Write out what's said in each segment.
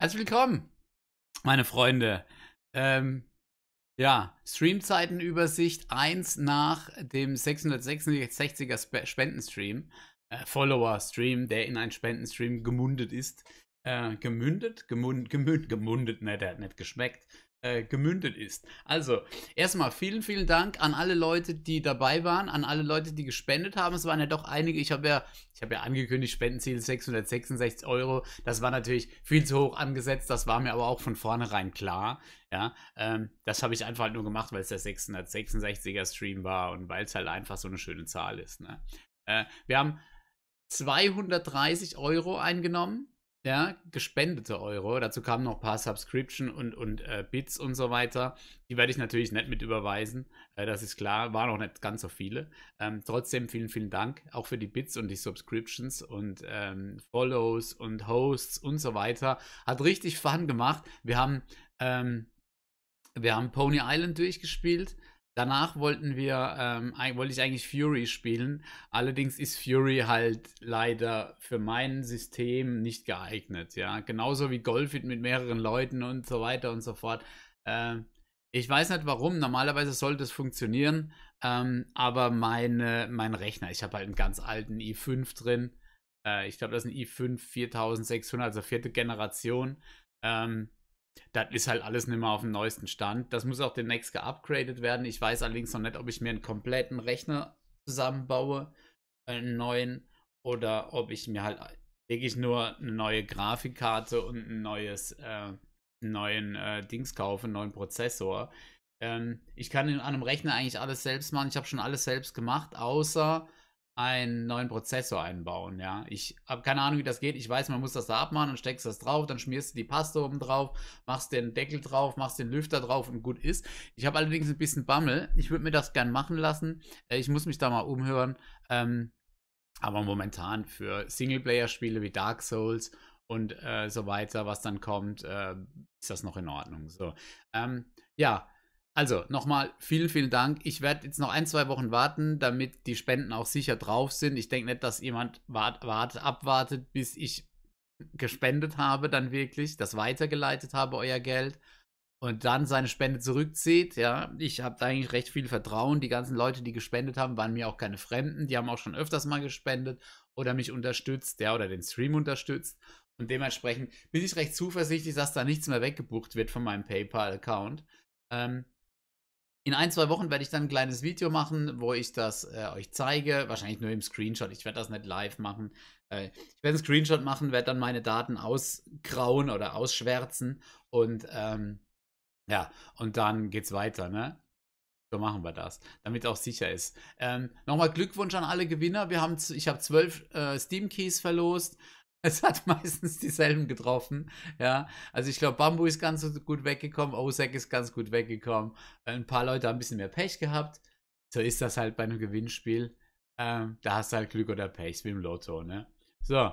Herzlich willkommen, meine Freunde. Ähm, ja, Streamzeitenübersicht 1 nach dem 666er Spendenstream. Äh, Follower-Stream, der in einen Spendenstream gemundet ist. Äh, gemündet? Gemund, gemund, gemundet, ne, der hat nicht geschmeckt gemündet ist. Also, erstmal vielen, vielen Dank an alle Leute, die dabei waren, an alle Leute, die gespendet haben. Es waren ja doch einige. Ich habe ja, ich ja angekündigt, Spendenziel 666 Euro. Das war natürlich viel zu hoch angesetzt. Das war mir aber auch von vornherein klar. Ja, ähm, das habe ich einfach halt nur gemacht, weil es der 666er Stream war und weil es halt einfach so eine schöne Zahl ist. Ne? Äh, wir haben 230 Euro eingenommen ja, gespendete Euro. Dazu kamen noch ein paar Subscription und, und äh, Bits und so weiter. Die werde ich natürlich nicht mit überweisen. Äh, das ist klar. Waren auch nicht ganz so viele. Ähm, trotzdem vielen, vielen Dank. Auch für die Bits und die Subscriptions und ähm, Follows und Hosts und so weiter. Hat richtig Fun gemacht. Wir haben, ähm, wir haben Pony Island durchgespielt. Danach wollten wir, ähm, wollte ich eigentlich Fury spielen. Allerdings ist Fury halt leider für mein System nicht geeignet. Ja, genauso wie Golf mit mehreren Leuten und so weiter und so fort. Äh, ich weiß nicht warum. Normalerweise sollte es funktionieren, ähm, aber meine, mein Rechner, ich habe halt einen ganz alten i5 drin. Äh, ich glaube, das ist ein i5 4600, also vierte Generation. Ähm, das ist halt alles nicht mehr auf dem neuesten Stand. Das muss auch demnächst geupgradet werden. Ich weiß allerdings noch nicht, ob ich mir einen kompletten Rechner zusammenbaue, einen neuen, oder ob ich mir halt wirklich nur eine neue Grafikkarte und ein neues, äh, neuen äh, Dings kaufe, einen neuen Prozessor. Ähm, ich kann an einem Rechner eigentlich alles selbst machen. Ich habe schon alles selbst gemacht, außer einen neuen Prozessor einbauen, ja. Ich habe keine Ahnung, wie das geht. Ich weiß, man muss das da abmachen und steckst das drauf, dann schmierst du die Paste oben drauf, machst den Deckel drauf, machst den Lüfter drauf und gut ist. Ich habe allerdings ein bisschen Bammel. Ich würde mir das gern machen lassen. Äh, ich muss mich da mal umhören. Ähm, aber momentan für Singleplayer-Spiele wie Dark Souls und äh, so weiter, was dann kommt, äh, ist das noch in Ordnung. So, ähm, ja, also nochmal vielen, vielen Dank. Ich werde jetzt noch ein, zwei Wochen warten, damit die Spenden auch sicher drauf sind. Ich denke nicht, dass jemand wart, wart, abwartet, bis ich gespendet habe, dann wirklich, das weitergeleitet habe, euer Geld und dann seine Spende zurückzieht. Ja, ich habe da eigentlich recht viel Vertrauen. Die ganzen Leute, die gespendet haben, waren mir auch keine Fremden. Die haben auch schon öfters mal gespendet oder mich unterstützt, ja, oder den Stream unterstützt. Und dementsprechend bin ich recht zuversichtlich, dass da nichts mehr weggebucht wird von meinem PayPal-Account. Ähm, in ein, zwei Wochen werde ich dann ein kleines Video machen, wo ich das äh, euch zeige. Wahrscheinlich nur im Screenshot. Ich werde das nicht live machen. Äh, ich werde einen Screenshot machen, werde dann meine Daten ausgrauen oder ausschwärzen. Und ähm, ja, und dann geht's weiter, ne? So machen wir das, damit auch sicher ist. Ähm, Nochmal Glückwunsch an alle Gewinner. Wir haben, ich habe zwölf äh, Steam Keys verlost. Es hat meistens dieselben getroffen. Ja, also ich glaube, Bambu ist ganz gut weggekommen, Osek ist ganz gut weggekommen. Ein paar Leute haben ein bisschen mehr Pech gehabt. So ist das halt bei einem Gewinnspiel. Ähm, da hast du halt Glück oder Pech, wie im Lotto, ne? So.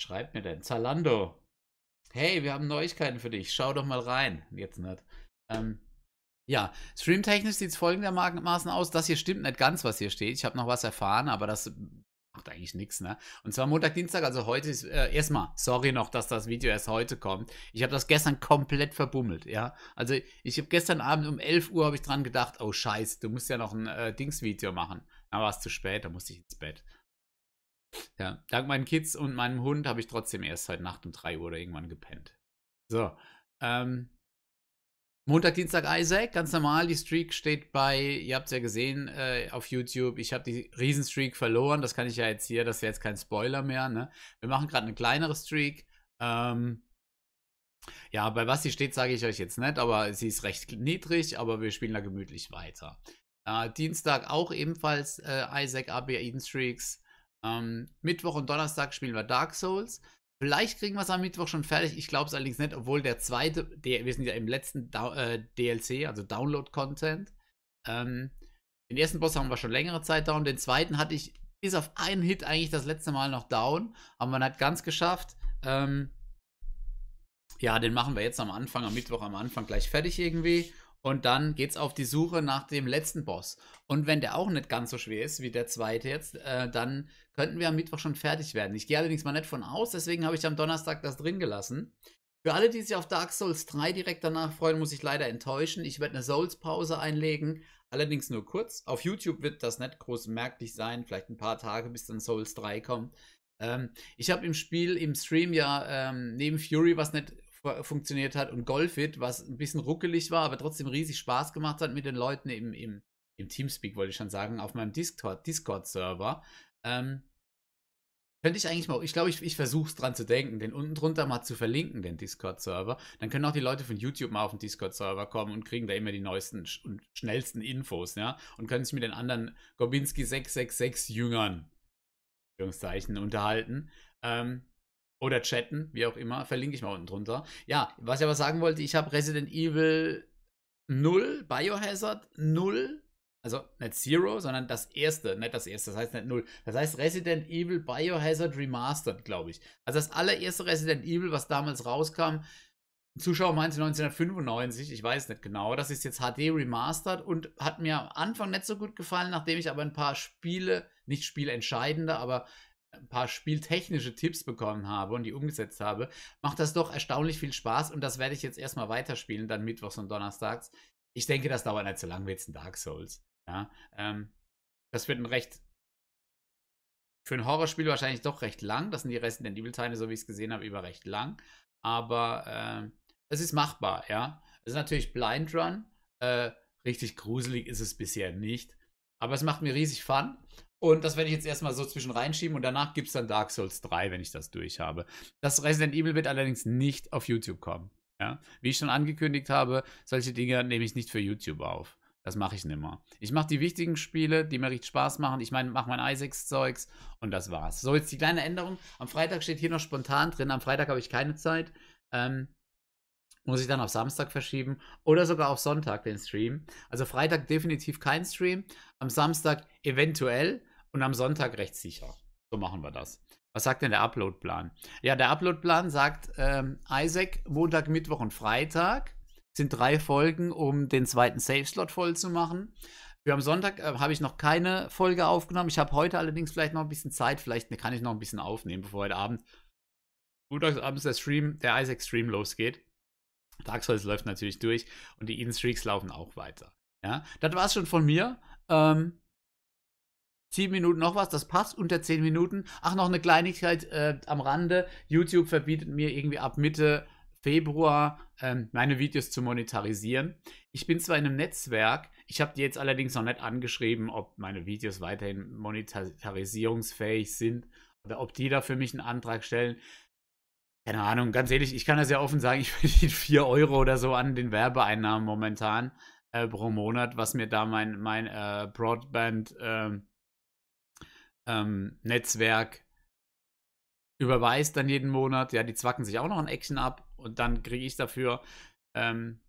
Schreibt mir denn. Zalando. Hey, wir haben Neuigkeiten für dich. Schau doch mal rein. Jetzt nicht. Ähm, ja, streamtechnisch sieht es folgendermaßen aus. Das hier stimmt nicht ganz, was hier steht. Ich habe noch was erfahren, aber das macht eigentlich nichts, ne? Und zwar Montag, Dienstag, also heute ist, äh, erstmal, sorry noch, dass das Video erst heute kommt. Ich habe das gestern komplett verbummelt, ja? Also ich habe gestern Abend um 11 Uhr habe ich dran gedacht, oh scheiße, du musst ja noch ein äh, Dings-Video machen. Aber war es zu spät, da musste ich ins Bett. Ja, dank meinen Kids und meinem Hund habe ich trotzdem erst heute Nacht um 3 Uhr oder irgendwann gepennt. So, ähm, Montag, Dienstag Isaac, ganz normal. Die Streak steht bei, ihr habt es ja gesehen äh, auf YouTube, ich habe die Riesenstreak verloren. Das kann ich ja jetzt hier, das ist jetzt kein Spoiler mehr. Ne? Wir machen gerade eine kleinere Streak. Ähm, ja, bei was sie steht, sage ich euch jetzt nicht, aber sie ist recht niedrig, aber wir spielen da gemütlich weiter. Äh, Dienstag auch ebenfalls äh, Isaac AB Eden Streaks. Ähm, Mittwoch und Donnerstag spielen wir Dark Souls. Vielleicht kriegen wir es am Mittwoch schon fertig. Ich glaube es allerdings nicht, obwohl der zweite, der, wir sind ja im letzten da äh, DLC, also Download-Content. Ähm, den ersten Boss haben wir schon längere Zeit down. Den zweiten hatte ich bis auf einen Hit eigentlich das letzte Mal noch down. Aber man hat ganz geschafft. Ähm, ja, den machen wir jetzt am Anfang, am Mittwoch am Anfang gleich fertig irgendwie. Und dann geht's auf die Suche nach dem letzten Boss. Und wenn der auch nicht ganz so schwer ist wie der zweite jetzt, äh, dann könnten wir am Mittwoch schon fertig werden. Ich gehe allerdings mal nicht von aus, deswegen habe ich am Donnerstag das drin gelassen. Für alle, die sich auf Dark Souls 3 direkt danach freuen, muss ich leider enttäuschen. Ich werde eine Souls-Pause einlegen, allerdings nur kurz. Auf YouTube wird das nicht groß merklich sein, vielleicht ein paar Tage, bis dann Souls 3 kommt. Ähm, ich habe im Spiel, im Stream ja ähm, neben Fury, was nicht funktioniert hat und Golfit, was ein bisschen ruckelig war, aber trotzdem riesig Spaß gemacht hat mit den Leuten im, im, im Teamspeak, wollte ich schon sagen, auf meinem Discord-Server. ähm, könnte ich eigentlich mal, ich glaube, ich, ich versuche es dran zu denken, den unten drunter mal zu verlinken, den Discord-Server. Dann können auch die Leute von YouTube mal auf den Discord-Server kommen und kriegen da immer die neuesten und schnellsten Infos, ja. Und können sich mit den anderen Gobinski 666 Jüngern, unterhalten. Ähm, oder chatten, wie auch immer. Verlinke ich mal unten drunter. Ja, was ich aber sagen wollte, ich habe Resident Evil 0, Biohazard 0, also nicht Zero, sondern das erste, nicht das erste, das heißt nicht 0. Das heißt Resident Evil Biohazard Remastered, glaube ich. Also das allererste Resident Evil, was damals rauskam, Zuschauer meinte 1995, ich weiß nicht genau. Das ist jetzt HD remastered und hat mir am Anfang nicht so gut gefallen, nachdem ich aber ein paar Spiele, nicht spielentscheidende, aber ein paar spieltechnische Tipps bekommen habe und die umgesetzt habe, macht das doch erstaunlich viel Spaß und das werde ich jetzt erstmal weiterspielen, dann mittwochs und donnerstags. Ich denke, das dauert nicht so lange wie jetzt ein Dark Souls. Ja, ähm, das wird ein recht für ein Horrorspiel wahrscheinlich doch recht lang. Das sind die Resident Evil Teile, so wie ich es gesehen habe, über recht lang. Aber äh, es ist machbar, ja. Es ist natürlich Blind Run. Äh, richtig gruselig ist es bisher nicht. Aber es macht mir riesig Fun. Und das werde ich jetzt erstmal so zwischen reinschieben und danach gibt es dann Dark Souls 3, wenn ich das durch habe. Das Resident Evil wird allerdings nicht auf YouTube kommen. Ja? Wie ich schon angekündigt habe, solche Dinge nehme ich nicht für YouTube auf. Das mache ich nicht mehr. Ich mache die wichtigen Spiele, die mir richtig Spaß machen. Ich meine, mache mein Isaacs-Zeugs und das war's. So, jetzt die kleine Änderung. Am Freitag steht hier noch spontan drin. Am Freitag habe ich keine Zeit. Ähm, muss ich dann auf Samstag verschieben oder sogar auf Sonntag den Stream. Also Freitag definitiv kein Stream, am Samstag eventuell und am Sonntag recht sicher. So machen wir das. Was sagt denn der Uploadplan? Ja, der Uploadplan sagt ähm, Isaac Montag, Mittwoch und Freitag sind drei Folgen, um den zweiten Save-Slot voll zu machen. Für am Sonntag äh, habe ich noch keine Folge aufgenommen. Ich habe heute allerdings vielleicht noch ein bisschen Zeit. Vielleicht kann ich noch ein bisschen aufnehmen, bevor heute Abend, montagsabends der Stream, der Isaac-Stream losgeht. Dark Souls läuft natürlich durch und die Eden Streaks laufen auch weiter. Ja, das war's schon von mir. Ähm, 7 Minuten noch was, das passt unter 10 Minuten. Ach, noch eine Kleinigkeit äh, am Rande. YouTube verbietet mir irgendwie ab Mitte Februar ähm, meine Videos zu monetarisieren. Ich bin zwar in einem Netzwerk, ich habe die jetzt allerdings noch nicht angeschrieben, ob meine Videos weiterhin monetarisierungsfähig sind oder ob die da für mich einen Antrag stellen keine Ahnung, ganz ehrlich, ich kann das ja offen sagen, ich verdiene 4 Euro oder so an den Werbeeinnahmen momentan äh, pro Monat, was mir da mein, mein äh, Broadband-Netzwerk ähm, ähm, überweist dann jeden Monat. Ja, die zwacken sich auch noch ein Action ab und dann kriege ich dafür ähm,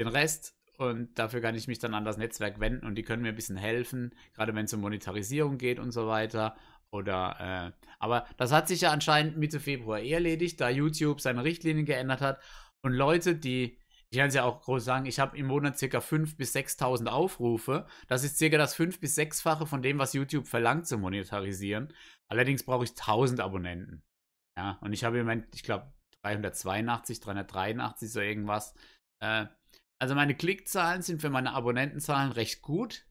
den Rest und dafür kann ich mich dann an das Netzwerk wenden und die können mir ein bisschen helfen, gerade wenn es um Monetarisierung geht und so weiter. Oder, äh, aber das hat sich ja anscheinend Mitte Februar eh erledigt, da YouTube seine Richtlinien geändert hat. Und Leute, die, ich kann es ja auch groß sagen, ich habe im Monat ca. 5.000 bis 6.000 Aufrufe. Das ist ca. das 5- bis 6-fache von dem, was YouTube verlangt zu monetarisieren. Allerdings brauche ich 1000 Abonnenten. Ja, und ich habe im Moment, ich glaube, 382, 383, so irgendwas. Äh, also meine Klickzahlen sind für meine Abonnentenzahlen recht gut.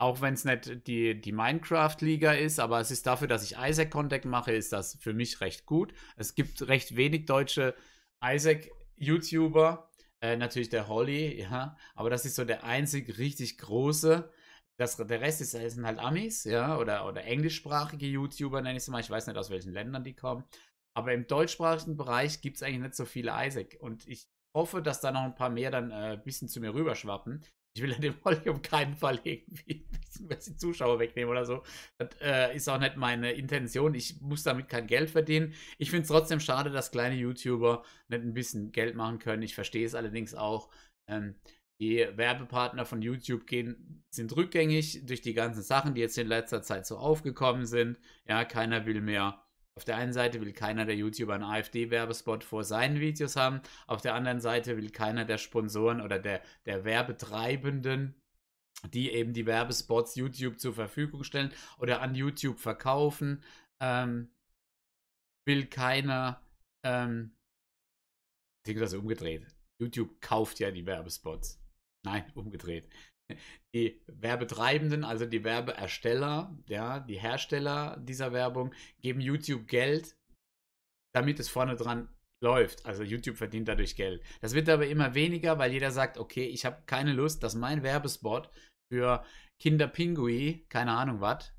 Auch wenn es nicht die, die Minecraft-Liga ist, aber es ist dafür, dass ich Isaac-Contact mache, ist das für mich recht gut. Es gibt recht wenig deutsche Isaac-YouTuber. Äh, natürlich der Holly, ja. Aber das ist so der einzig richtig große. Das, der Rest ist, sind halt Amis, ja, oder, oder englischsprachige YouTuber, nenne ich es mal. Ich weiß nicht, aus welchen Ländern die kommen. Aber im deutschsprachigen Bereich gibt es eigentlich nicht so viele Isaac. Und ich hoffe, dass da noch ein paar mehr dann ein äh, bisschen zu mir rüberschwappen. Ich will ja dem Holly um keinen Fall irgendwie die Zuschauer wegnehmen oder so. Das äh, ist auch nicht meine Intention. Ich muss damit kein Geld verdienen. Ich finde es trotzdem schade, dass kleine YouTuber nicht ein bisschen Geld machen können. Ich verstehe es allerdings auch. Ähm, die Werbepartner von YouTube gehen, sind rückgängig durch die ganzen Sachen, die jetzt in letzter Zeit so aufgekommen sind. Ja, keiner will mehr Auf der einen Seite will keiner der YouTuber einen AfD-Werbespot vor seinen Videos haben, auf der anderen Seite will keiner der Sponsoren oder der, der Werbetreibenden, die eben die Werbespots YouTube zur Verfügung stellen oder an YouTube verkaufen, ähm, will keiner, ähm, beziehungsweise umgedreht. YouTube kauft ja die Werbespots. Nein, umgedreht die Werbetreibenden, also die Werbeersteller, ja, die Hersteller dieser Werbung, geben YouTube Geld, damit es vorne dran läuft. Also YouTube verdient dadurch Geld. Das wird aber immer weniger, weil jeder sagt, okay, ich habe keine Lust, dass mein Werbespot für Kinderpingui, keine Ahnung was,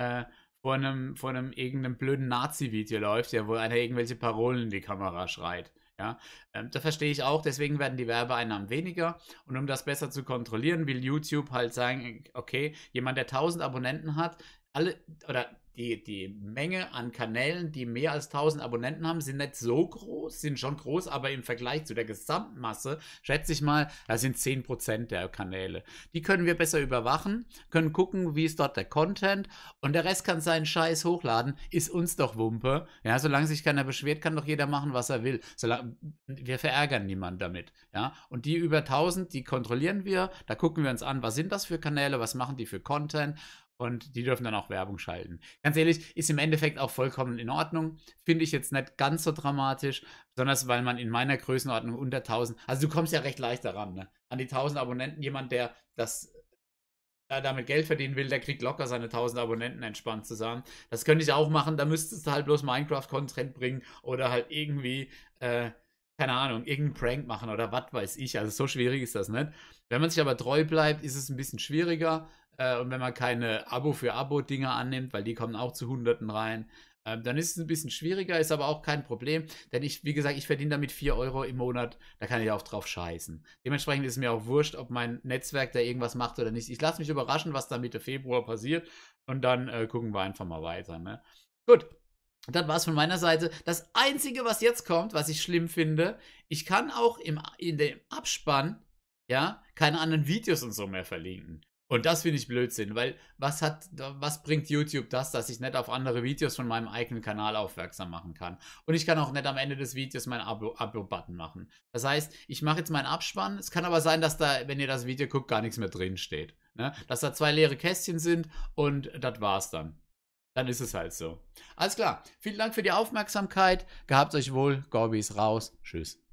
äh, vor einem, vor einem irgendeinem blöden Nazi-Video läuft, ja, wo einer irgendwelche Parolen in die Kamera schreit. Ja, ähm, da verstehe ich auch, deswegen werden die Werbeeinnahmen weniger. Und um das besser zu kontrollieren, will YouTube halt sagen, okay, jemand, der 1000 Abonnenten hat, alle oder die, die Menge an Kanälen, die mehr als 1000 Abonnenten haben, sind nicht so groß, sind schon groß, aber im Vergleich zu der Gesamtmasse, schätze ich mal, da sind 10% der Kanäle. Die können wir besser überwachen, können gucken, wie ist dort der Content und der Rest kann seinen Scheiß hochladen, ist uns doch Wumpe. Ja, solange sich keiner beschwert, kann doch jeder machen, was er will. Solange, wir verärgern niemanden damit. Ja, und die über 1000, die kontrollieren wir, da gucken wir uns an, was sind das für Kanäle, was machen die für Content und die dürfen dann auch Werbung schalten. Ganz ehrlich, ist im Endeffekt auch vollkommen in Ordnung. Finde ich jetzt nicht ganz so dramatisch, besonders weil man in meiner Größenordnung unter 1000, also du kommst ja recht leicht daran, ne? An die 1000 Abonnenten, jemand, der das äh, damit Geld verdienen will, der kriegt locker seine 1000 Abonnenten entspannt zusammen. Das könnte ich auch machen, da müsstest du halt bloß Minecraft-Content bringen oder halt irgendwie, äh, keine Ahnung, irgendeinen Prank machen oder was weiß ich. Also so schwierig ist das nicht. Wenn man sich aber treu bleibt, ist es ein bisschen schwieriger. Äh, und wenn man keine Abo für Abo-Dinger annimmt, weil die kommen auch zu Hunderten rein, äh, dann ist es ein bisschen schwieriger, ist aber auch kein Problem. Denn ich, wie gesagt, ich verdiene damit 4 Euro im Monat, da kann ich auch drauf scheißen. Dementsprechend ist es mir auch wurscht, ob mein Netzwerk da irgendwas macht oder nicht. Ich lasse mich überraschen, was da Mitte Februar passiert. Und dann äh, gucken wir einfach mal weiter. Ne? Gut, das war es von meiner Seite. Das Einzige, was jetzt kommt, was ich schlimm finde, ich kann auch im, in dem Abspann ja, keine anderen Videos und so mehr verlinken. Und das finde ich Blödsinn, weil was hat, was bringt YouTube das, dass ich nicht auf andere Videos von meinem eigenen Kanal aufmerksam machen kann? Und ich kann auch nicht am Ende des Videos mein Abo-Button machen. Das heißt, ich mache jetzt meinen Abspann. Es kann aber sein, dass da, wenn ihr das Video guckt, gar nichts mehr drin steht. Ne? Dass da zwei leere Kästchen sind und das war's dann. Dann ist es halt so. Alles klar. Vielen Dank für die Aufmerksamkeit. Gehabt euch wohl. Gorbis raus. Tschüss.